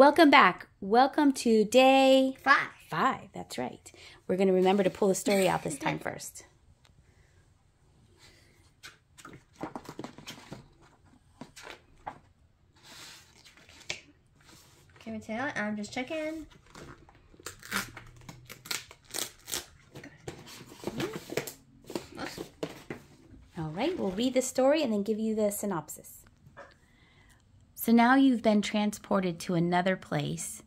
Welcome back. Welcome to day Five. five. That's right. We're going to remember to pull the story out this time first. Can we tell? I'm just checking. All right, we'll read the story and then give you the synopsis. So now you've been transported to another place,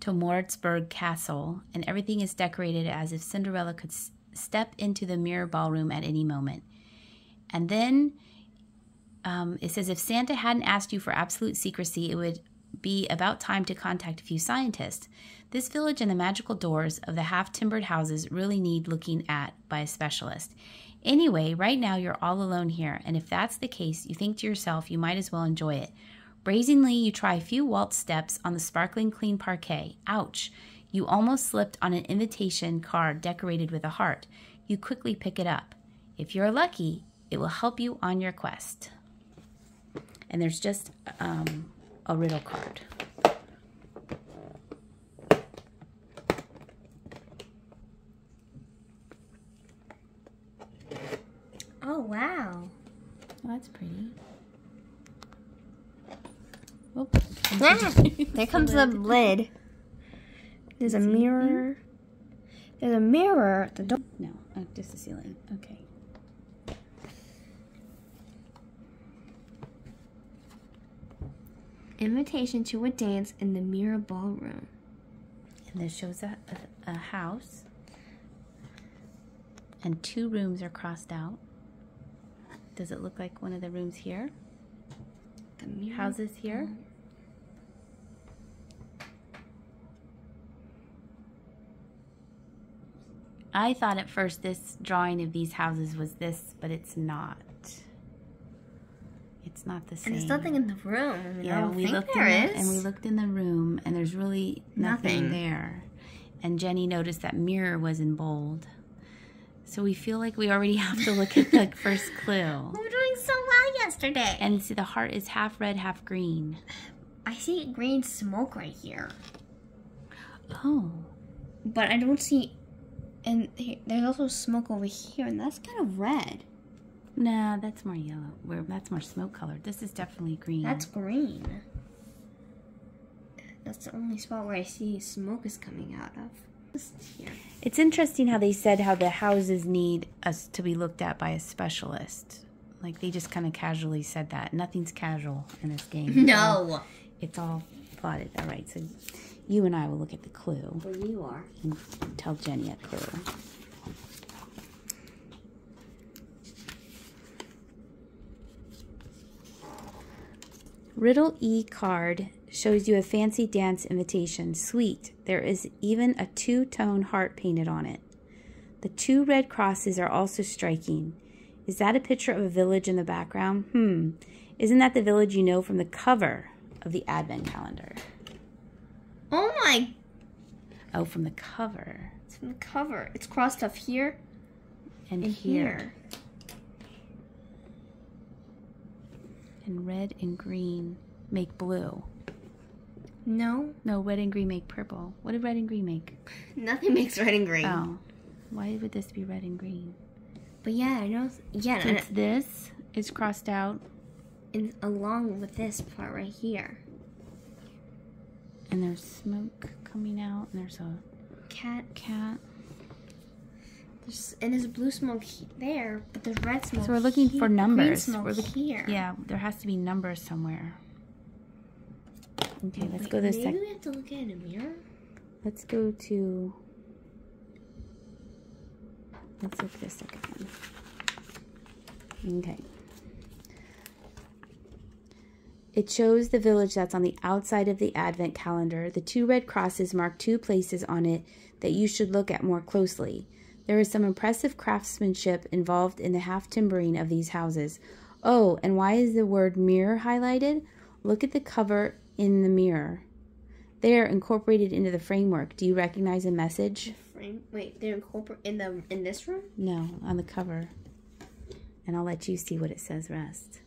to Moritzburg Castle, and everything is decorated as if Cinderella could step into the mirror ballroom at any moment. And then um, it says if Santa hadn't asked you for absolute secrecy, it would be about time to contact a few scientists. This village and the magical doors of the half timbered houses really need looking at by a specialist. Anyway, right now you're all alone here, and if that's the case, you think to yourself you might as well enjoy it. Brazenly, you try a few waltz steps on the sparkling clean parquet. Ouch! You almost slipped on an invitation card decorated with a heart. You quickly pick it up. If you're lucky, it will help you on your quest. And there's just um, a riddle card. Oh wow. Well, that's pretty. Oop. Ah, there comes the lid. There's a mirror. There's a mirror at the door. No, oh, just the ceiling. Okay. Invitation to a dance in the mirror ballroom. And this shows a, a, a house. And two rooms are crossed out. Does it look like one of the rooms here? Houses here? I thought at first this drawing of these houses was this, but it's not. It's not the same. And there's nothing in the room. I mean, Yeah, we looked there in is. the, and we looked in the room, and there's really nothing, Nothing. there. And Jenny noticed that mirror was in bold. So we feel like we already have to look at the first clue. We were doing so well yesterday. And see, the heart is half red, half green. I see green smoke right here, Oh, but I don't see. And here, there's also smoke over here, and that's kind of red. nah, that's more yellow. Where that's more smoke colored. This is definitely green. That's green. That's the only spot where I see smoke is coming out of. Here. It's interesting how they said how the houses need us to be looked at by a specialist. Like they just kind of casually said that. Nothing's casual in this game. No. It's all plotted. All right, so you and I will look at the clue Well, you are. and tell Jenny a clue. Riddle E card shows you a fancy dance invitation. Sweet. There is even a two tone heart painted on it. The two red crosses are also striking. Is that a picture of a village in the background? Hmm. Isn't that the village you know from the cover of the advent calendar? Oh my! Oh, from the cover. It's from the cover. It's crossed off here And, and here. here. And red and green make blue. No, No, red and green make purple. What did red and green make? nothing makes red and green. Oh. Why would this be red and green? But yeah, I know. Yeah, So and, it's this is crossed out and along with this part right here, and there's smoke coming out and there's a cat. cat. There's, and there's blue smoke there, but there's red smoke. So we're looking here, for numbers. smoke We're look- here. Yeah, there has to be numbers somewhere. Okay, let's Wait, go this Maybe sec- we have to look at a mirror. Let's go to Let's look at this second one. Okay. It shows the village that's on the outside of the advent calendar. The two red crosses mark two places on it that you should look at more closely. There is some impressive craftsmanship involved in the half timbering of these houses. Oh, and why is the word mirror highlighted? Look at the cover in the mirror. They are incorporated into the framework. Do you recognize a message? Frame. Wait, they're incorporated in the in this room. No, on the cover. And I'll let you see what it says rest.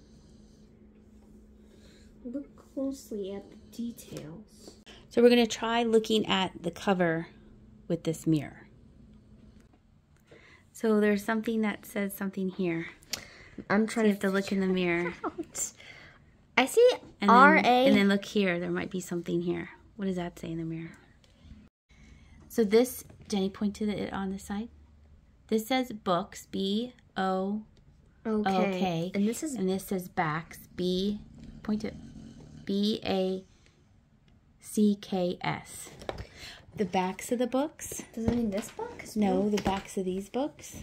Look closely at the details. So we're going to try looking at the cover with this mirror. So there's something that says something here. I'm trying You have to look in the mirror. to. I see And R then, and then look here. There might be something here. What does that say in the mirror? So this, Jenny pointed it on the side. This says books, B O okay. okay. And this is And this says backs, B, point it, B A C K S. The backs of the books? does it mean this book? No, the backs of these books.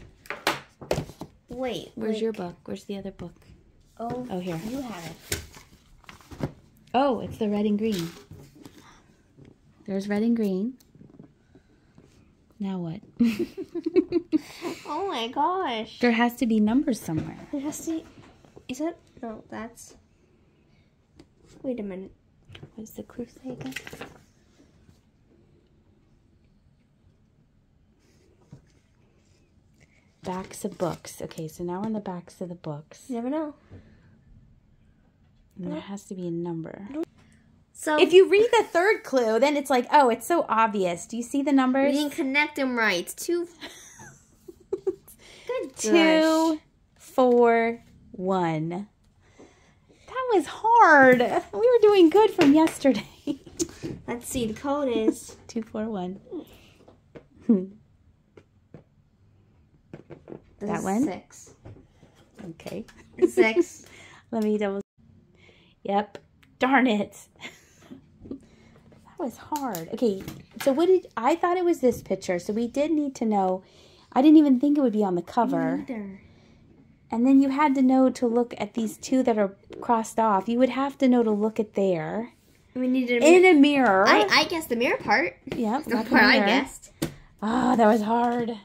Wait. Where's wait. your book? Where's the other book? Oh, Oh, here. you have it. Oh, it's the red and green. There's red and green. Now what? Oh my gosh. there has to be numbers somewhere. It has to. Is it? No, that's. Wait a minute. What does the clue say again? Backs of books. Okay, so now we're on the backs of the books. You never know. And there has to be a number. So If you read the third clue, then it's like, oh, it's so obvious. Do you see the numbers? we didn't connect them right. Two. Good gosh. Two, four, one. That was hard. We were doing good from yesterday. Let's see. The code is. Two, four, one. this That one? Six. Okay. Six. Let me double. Yep. Darn it. That was hard. Okay. So what did I thought it was this picture? So we did need to know. I didn't even think it would be on the cover. Neither. And then you had to know to look at these two that are crossed off. You would have to know to look at there We needed. in a mirror. I I guessed the mirror part. yep. The a part I guessed. Ah, that was hard.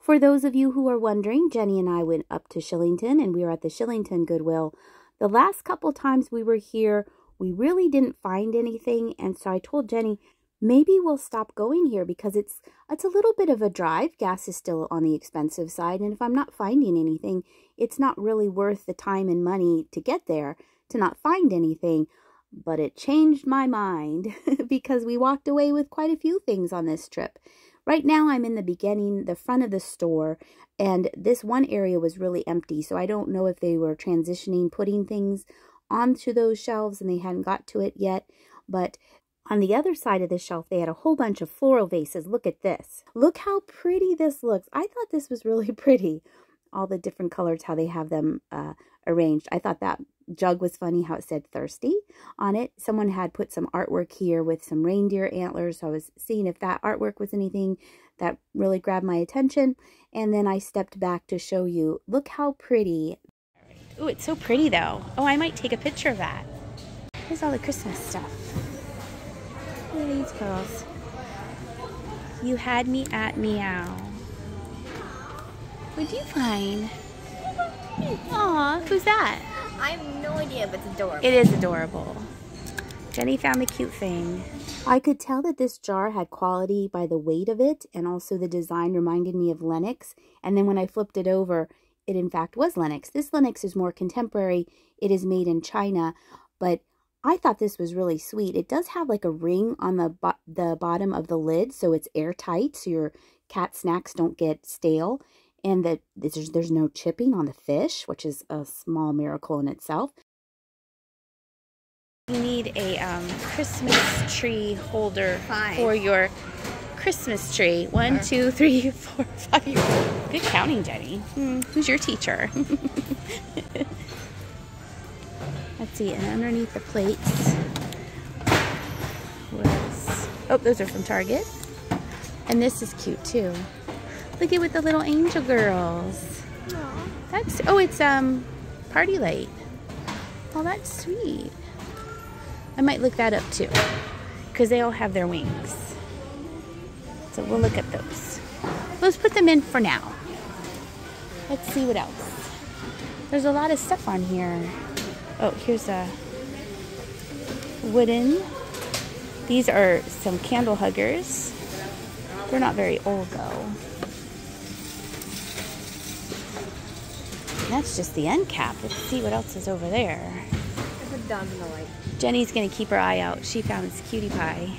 For those of you who are wondering, Jenny and I went up to Shillington and we were at the Shillington Goodwill. The last couple times we were here, we really didn't find anything, and so I told Jenny, maybe we'll stop going here because it's it's a little bit of a drive. Gas is still on the expensive side, and if I'm not finding anything, it's not really worth the time and money to get there to not find anything. But it changed my mind because we walked away with quite a few things on this trip. Right now, I'm in the beginning, the front of the store, and this one area was really empty. So I don't know if they were transitioning, putting things onto those shelves and they hadn't got to it yet. But on the other side of the shelf, they had a whole bunch of floral vases. Look at this. Look how pretty this looks. I thought this was really pretty. All the different colors, how they have them uh, arranged. I thought that jug was funny how it said thirsty on it. Someone had put some artwork here with some reindeer antlers. So I was seeing if that artwork was anything that really grabbed my attention. And then I stepped back to show you. Look how pretty. Oh, it's so pretty though. Oh, I might take a picture of that. Here's all the Christmas stuff. Look at these girls. You had me at meow. What'd you find? Aw, who's that? I have no idea, but it's adorable. It is adorable. Jenny found the cute thing. I could tell that this jar had quality by the weight of it, and also the design reminded me of Lenox. And then when I flipped it over, it in fact was Lenox. This Lenox is more contemporary. It is made in China, but I thought this was really sweet. It does have like a ring on the bo- the bottom of the lid, so it's airtight, so your cat snacks don't get stale. And that there's there's no chipping on the fish, which is a small miracle in itself. You need a um, Christmas tree holder Five. for your Christmas tree. One, two, three, four, five. Good counting, Jenny. Hmm, who's your teacher? Let's see, and underneath the plates was oh, those are from Target. And this is cute too. Look at with the little angel girls. That's oh, it's um party light. Oh, that's sweet. I might look that up too, because they all have their wings. So we'll look at those. Let's put them in for now. Let's see what else. There's a lot of stuff on here. Oh, here's a wooden. These are some candle huggers. They're not very old though. That's just the end cap. Let's see what else is over there. It's a dog in the light. Jenny's gonna keep her eye out. She found this cutie pie.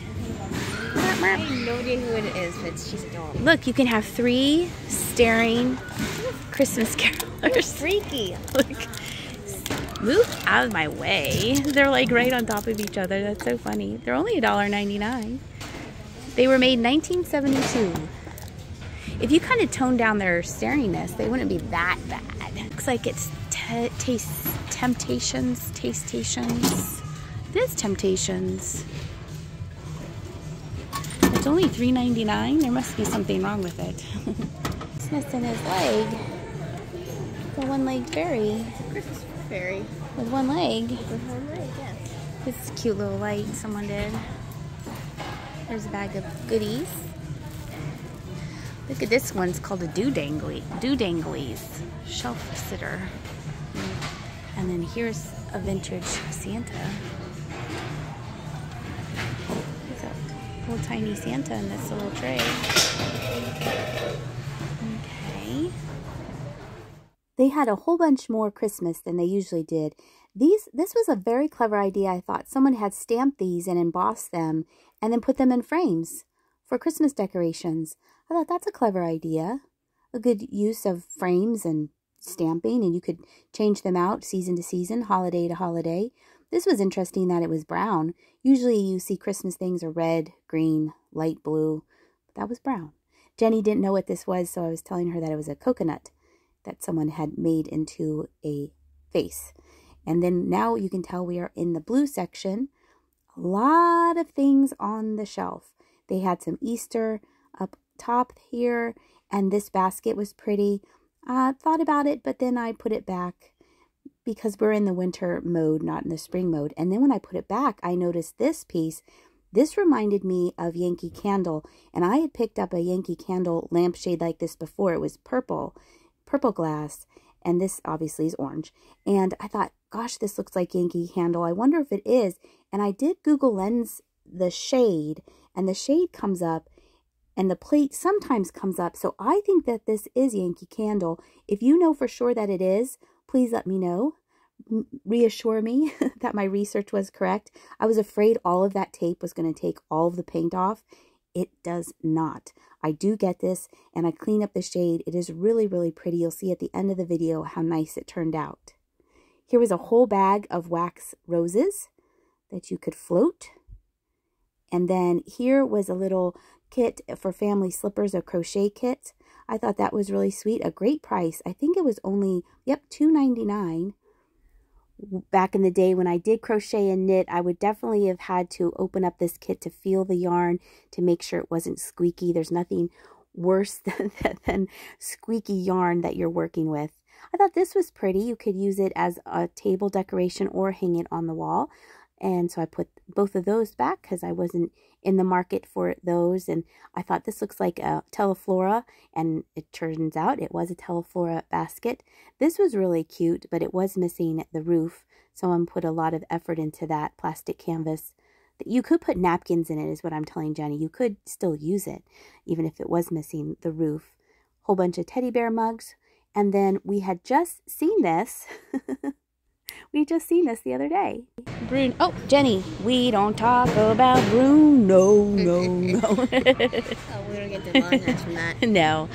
I have no idea who it is, but she's adorable. Look, you can have three staring Christmas carolers. Freaky. Look, move out of my way. They're like right on top of each other. That's so funny. They're only $1.99. They were made 1972. If you kind of tone down their staringness, they wouldn't be that bad. Looks like it's taste temptations, tastestations. It is temptations. It's only $3.99. There must be something wrong with it. it's missing his leg. The one leg fairy. Christmas fairy. With one leg. With one leg, yes. This cute little light someone did. There's a bag of goodies. Look at this one. It's called a doodangly, doodanglies shelf sitter. And then here's a vintage Santa. There's a little tiny Santa in this little tray. Okay. They had a whole bunch more Christmas than they usually did. These, this was a very clever idea, I thought. Someone had stamped these and embossed them and then put them in frames for Christmas decorations. I thought that's a clever idea. A good use of frames and stamping, and you could change them out season to season, holiday to holiday. This was interesting that it was brown. Usually you see Christmas things are red, green, light blue, but that was brown. Jenny didn't know what this was, so I was telling her that it was a coconut that someone had made into a face. And then now you can tell we are in the blue section. A lot of things on the shelf. They had some Easter up top here, and this basket was pretty. I thought about it, but then I put it back because we're in the winter mode, not in the spring mode. And then when I put it back, I noticed this piece. This reminded me of Yankee Candle, and I had picked up a Yankee Candle lampshade like this before. It was purple, purple glass, and this obviously is orange. And I thought, gosh, this looks like Yankee Candle. I wonder if it is. And I did Google Lens the shade, and the shade comes up, and the plate sometimes comes up. So I think that this is Yankee Candle. If you know for sure that it is, please let me know. Reassure me that my research was correct. I was afraid all of that tape was going to take all of the paint off. It does not. I do get this and I clean up the shade. It is really, really pretty. You'll see at the end of the video how nice it turned out. Here was a whole bag of wax roses that you could float. And then here was a little kit uh, for family slippers, a crochet kit. I thought that was really sweet. A great price. I think it was only, yep, two ninety nine. Back in the day when I did crochet and knit, I would definitely have had to open up this kit to feel the yarn to make sure it wasn't squeaky. There's nothing worse than, than squeaky yarn that you're working with. I thought this was pretty. You could use it as a table decoration or hang it on the wall. And so I put both of those back because I wasn't in the market for those. And I thought this looks like a Teleflora. And it turns out it was a Teleflora basket. This was really cute, but it was missing the roof. Someone put a lot of effort into that plastic canvas. You could put napkins in it, is what I'm telling Jenny. You could still use it, even if it was missing the roof. Whole bunch of teddy bear mugs. And then we had just seen this. We just seen this the other day. Bruno. Oh, Jenny, we don't talk about Bruno. No, no. oh, we don't get the long from that. no.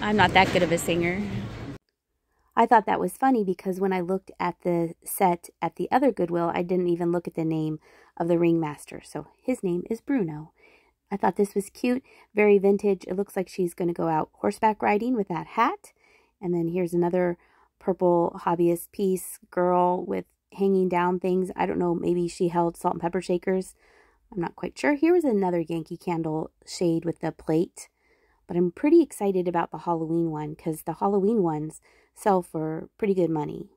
I'm not that good of a singer. I thought that was funny because when I looked at the set at the other Goodwill, I didn't even look at the name of the ringmaster. So his name is Bruno. I thought this was cute, very vintage. It looks like she's going to go out horseback riding with that hat. And then here's another purple hobbyist piece girl with hanging down things. I don't know, maybe she held salt and pepper shakers. I'm not quite sure. Here was another Yankee Candle shade with the plate. But I'm pretty excited about the Halloween one because the Halloween ones sell for pretty good money.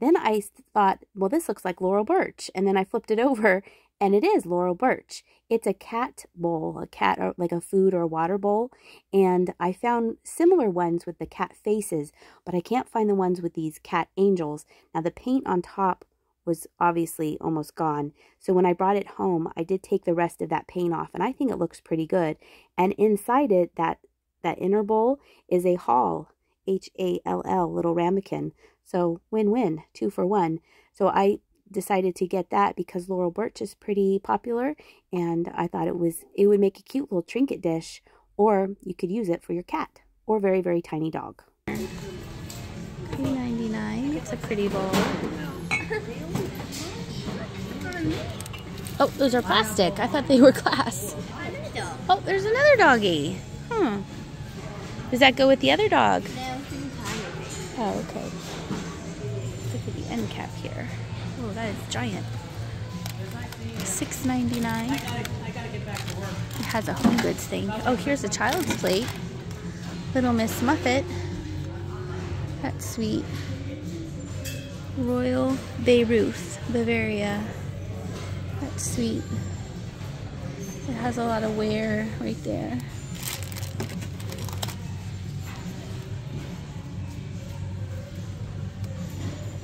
Then I thought, well, this looks like Laurel Burch. And then I flipped it over and it is Laurel Burch. It's a cat bowl, a cat or like a food or water bowl. And I found similar ones with the cat faces, but I can't find the ones with these cat angels. Now the paint on top was obviously almost gone. So when I brought it home, I did take the rest of that paint off and I think it looks pretty good. And inside it, that, that inner bowl is a Hall, H-A-L-L, little ramekin. So win-win, two for one. So I decided to get that because Laurel Burch is pretty popular and I thought it was it would make a cute little trinket dish or you could use it for your cat or very very tiny dog. $3.99. It's a pretty bowl. Oh, those are plastic. I thought they were glass. Oh, there's another doggy. Hmm. Does that go with the other dog? Oh, okay. Look at the end cap here. Oh, that is giant. $6.99. It has a home goods thing. Oh, here's a child's plate. Little Miss Muffet. That's sweet. Royal Bayreuth, Bavaria. That's sweet. It has a lot of wear right there.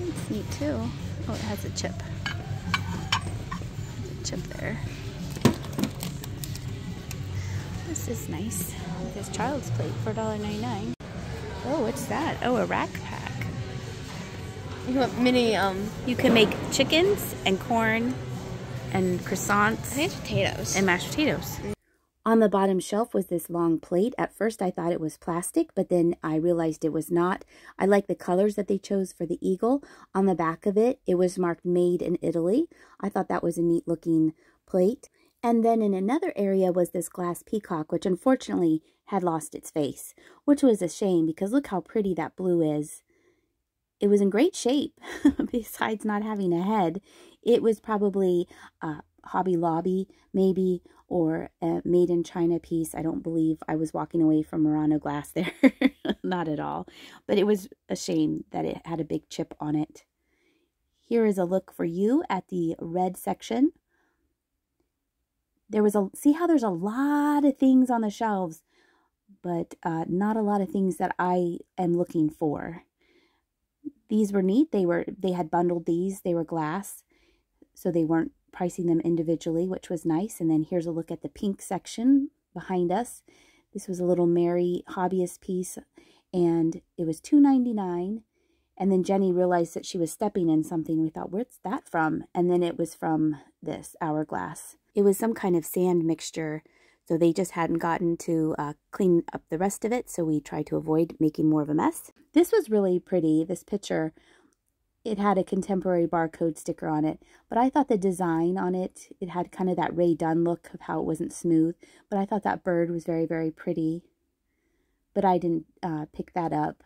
It's neat too. Oh, it has a chip. A chip there. This is nice. This child's plate for $1.99. Oh, what's that? Oh, a rack pack. You want mini, um... You can make chickens and corn and croissants. I think it's potatoes. And mashed potatoes. On the bottom shelf was this long plate. At first I thought it was plastic, but then I realized it was not. I like the colors that they chose for the eagle. On the back of it, it was marked made in Italy. I thought that was a neat looking plate. And then in another area was this glass peacock, which unfortunately had lost its face, which was a shame because look how pretty that blue is. It was in great shape, besides not having a head. It was probably a Hobby Lobby, maybe, or a made in China piece. I don't believe I was walking away from Murano glass there. not at all. But it was a shame that it had a big chip on it. Here is a look for you at the red section there was a see how there's a lot of things on the shelves but uh, not a lot of things that i am looking for these were neat they were they had bundled these they were glass so they weren't pricing them individually which was nice. And then here's a look at the pink section behind us. This was a little mary hobbyist piece and it was $2.99 and then jenny realized that she was stepping in something. We thought where's that from? And then it was from this hourglass. It was some kind of sand mixture, so they just hadn't gotten to uh, clean up the rest of it, so we tried to avoid making more of a mess. This was really pretty, this picture. It had a contemporary barcode sticker on it, but I thought the design on it, it had kind of that Rae Dunn look of how it wasn't smooth, but I thought that bird was very, very pretty. But I didn't uh, pick that up.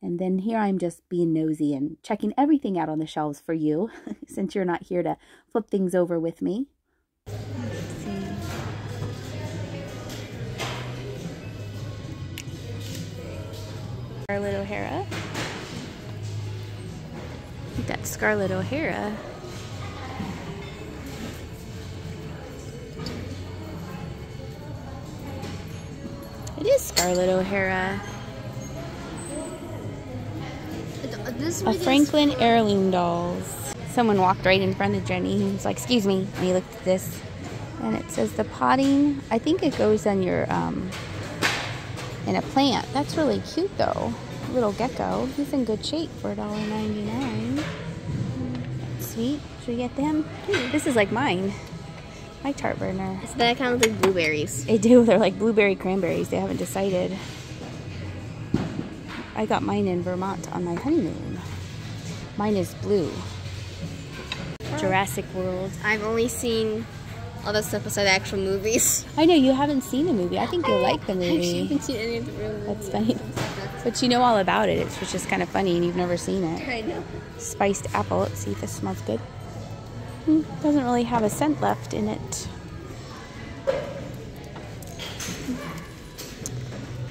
And then here I'm just being nosy and checking everything out on the shelves for you, since you're not here to flip things over with me. Scarlett O'Hara. We got Scarlett O'Hara. It is Scarlett O'Hara. A Franklin heirloom dolls. Someone walked right in front of Jenny. He was like, excuse me. And he looked at this. And it says the potting, I think it goes on your, um, in a plant. That's really cute though. Little gecko. He's in good shape for $1.99. Sweet. Should we get them? Hmm. This is like mine. My tart burner. So that kind of like blueberries. They do. They're like blueberry cranberries. They haven't decided. I got mine in Vermont on my honeymoon. Mine is blue. Jurassic World. I've only seen all the stuff beside the actual movies. I know you haven't seen the movie. I think you'll like the movie. I haven't seen any of the real movies. That's funny. But you know all about it. It's just kind of funny and you've never seen it. I know. Spiced apple. Let's see if this smells good. Hmm, doesn't really have a scent left in it.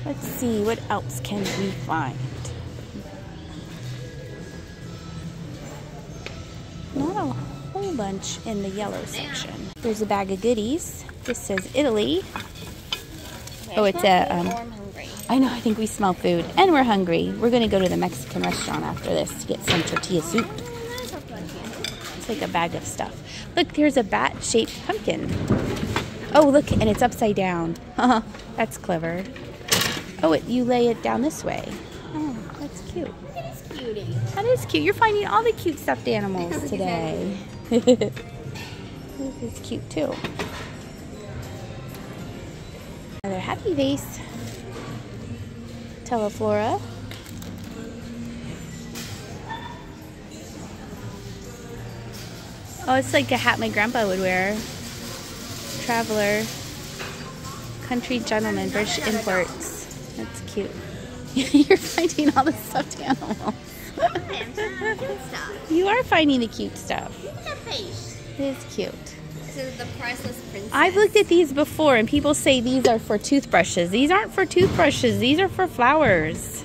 Let's see, what else can we find? Not a whole bunch in the yellow section. There's a bag of goodies. This says Italy. Oh, it's a. Um, I know. I think we smell food, and we're hungry. We're gonna go to the Mexican restaurant after this to get some tortilla soup. It's like a bag of stuff. Look, there's a bat-shaped pumpkin. Oh, look, and it's upside down. That's clever. Oh, it, you lay it down this way. Oh, that's cute. cutie. That is cute. You're finding all the cute stuffed animals today. this is cute too. Another happy face. Teleflora. Oh, it's like a hat my grandpa would wear. Traveler. Country gentleman, British imports. That's cute. You're finding all the stuffed animals. You are finding the cute stuff. It is cute. The priceless princess. I've looked at these before and people say these are for toothbrushes. These aren't for toothbrushes. These are for flowers.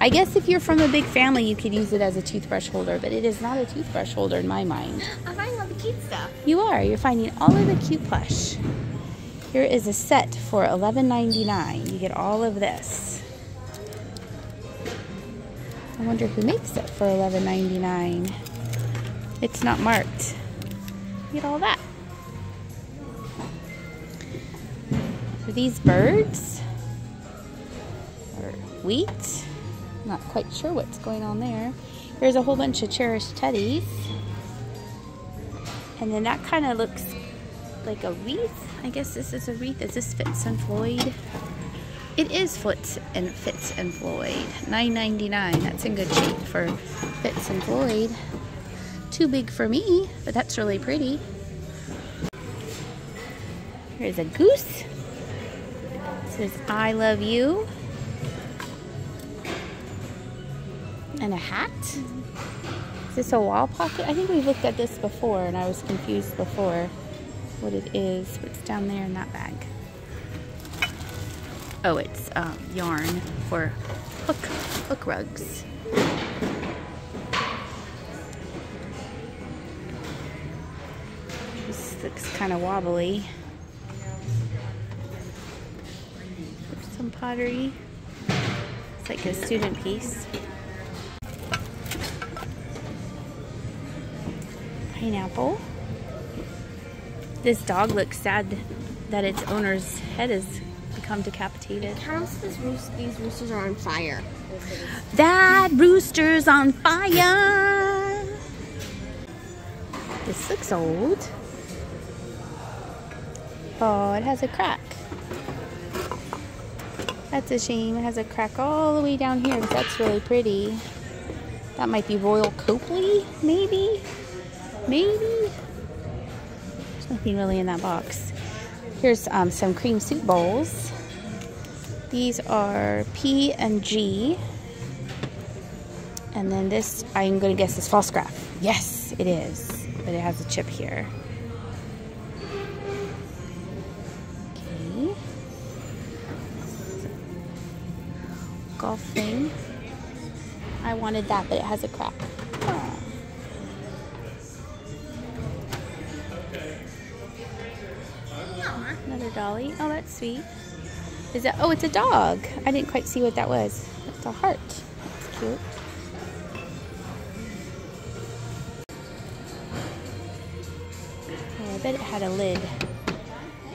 I guess if you're from a big family, you could use it as a toothbrush holder, but it is not a toothbrush holder in my mind. I'm finding all the cute stuff. You are. You're finding all of the cute plush. Here is a set for $11.99. You get all of this. I wonder who makes it for $11.99. It's not marked. Get all that. Are these birds? Or wheat? Not quite sure what's going on there. Here's a whole bunch of cherished teddies. And then that kind of looks like a wreath. I guess this is a wreath. Is this Fitz and Floyd? It is Fitz and Fitz and Floyd. $9.99. That's in good shape for Fitz and Floyd. Too big for me, but that's really pretty. Here's a goose. It says I love you. And a hat. Is this a wall pocket? I think we've looked at this before and I was confused before what it is. What's down there in that bag? Oh, it's um, yarn for hook, hook rugs. Kind of wobbly. There's some pottery. It's like a student piece. Pineapple. This dog looks sad that its owner's head has become decapitated. Counts this roost, these roosters are on fire. That rooster's on fire. This looks old. Oh, it has a crack. That's a shame. It has a crack all the way down here, that's really pretty. That might be Royal Copley, maybe? Maybe? There's nothing really in that box. Here's um, some cream soup bowls. These are P and G. And then this, I'm going to guess is Pfaltzgraff. Yes, it is. But it has a chip here. Wanted that, but it has a crack. Oh. Another dolly. Oh, that's sweet. Is that? Oh, it's a dog. I didn't quite see what that was. It's a heart. That's cute. Oh, I bet it had a lid.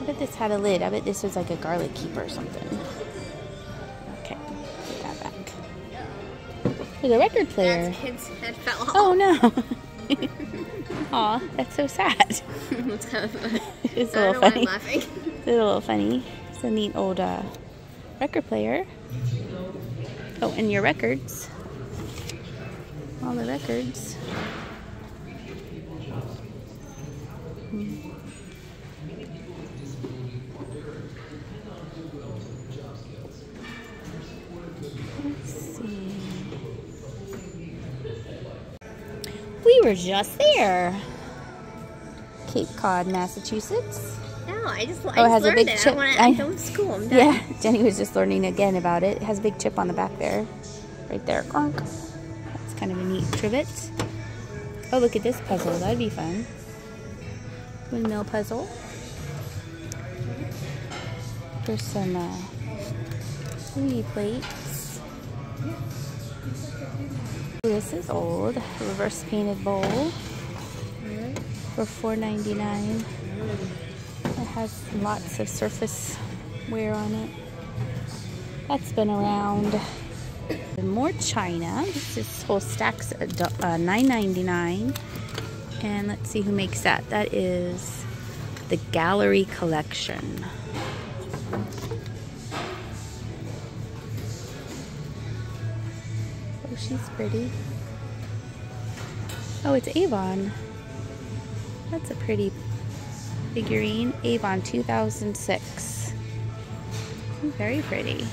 I bet this had a lid. I bet this was like a garlic keeper or something. There's a record player. Kid's head fell off. Oh no. Aw, that's so sad. That's kind of funny. It's a little funny. laughing. It's a little funny. It's a neat old uh, record player. Oh, and your records. All the records. Hmm. Let's see. We were just there. Cape Cod, Massachusetts. No, I just, I Oh, it has a big it. chip. I want I-. Don't school. I'm done. Yeah, Jenny was just learning again about it. It has a big chip on the back there. Right there. That's kind of a neat trivet. Oh, look at this puzzle. That'd be fun. Windmill puzzle. There's some uh, movie this is old. Reverse painted bowl for $4.99. It has lots of surface wear on it. That's been around. more china. This is whole stacks uh, $9.99. And let's see who makes that. That is the Gallery Collection. Oh, she's pretty. Oh, it's Avon. That's a pretty figurine. Avon 2006. Very pretty.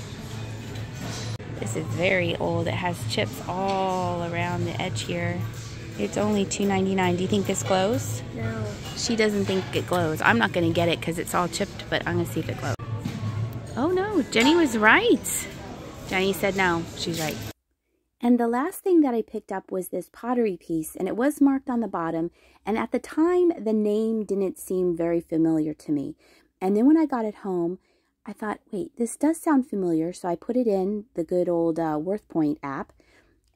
This is very old. It has chips all around the edge here. It's only $2.99. Do you think this glows? No. She doesn't think it glows. I'm not going to get it because it's all chipped, but I'm going to see if it glows. Oh no, Jenny was right. Jenny said no. She's right. And the last thing that I picked up was this pottery piece, and it was marked on the bottom. And at the time, the name didn't seem very familiar to me. And then when I got it home, I thought, wait, this does sound familiar. So I put it in the good old uh, WorthPoint app.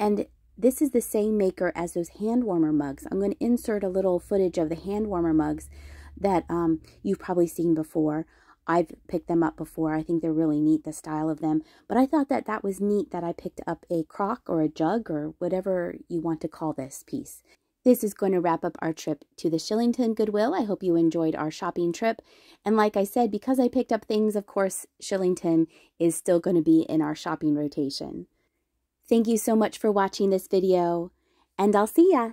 And this is the same maker as those hand warmer mugs. I'm going to insert a little footage of the hand warmer mugs that um, you've probably seen before. I've picked them up before. I think they're really neat, the style of them. But I thought that that was neat that I picked up a crock or a jug or whatever you want to call this piece. This is going to wrap up our trip to the Shillington Goodwill. I hope you enjoyed our shopping trip. And like I said, because I picked up things, of course, Shillington is still going to be in our shopping rotation. Thank you so much for watching this video, and I'll see ya!